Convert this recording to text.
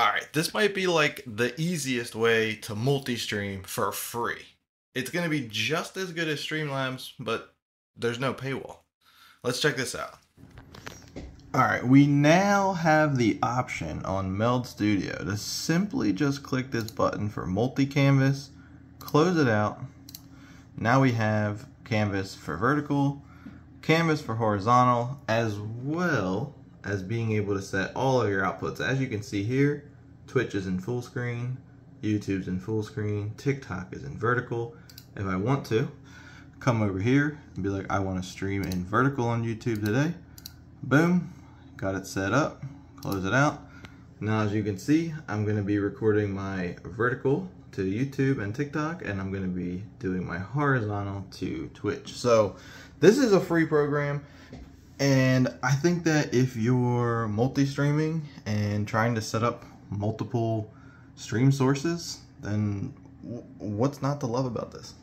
Alright, this might be like the easiest way to multi-stream for free. It's going to be just as good as Streamlabs, but there's no paywall. Let's check this out. Alright, we now have the option on Meld Studio to simply just click this button for multi-canvas, close it out. Now we have canvas for vertical, canvas for horizontal, as well as being able to set all of your outputs. As you can see here, Twitch is in full screen, YouTube's in full screen, TikTok is in vertical. If I want to, come over here and be like, I want to stream in vertical on YouTube today. Boom, got it set up, close it out. Now as you can see, I'm going to be recording my vertical to YouTube and TikTok, and I'm going to be doing my horizontal to Twitch. So this is a free program. And I think that if you're multi-streaming and trying to set up multiple stream sources, then what's not to love about this?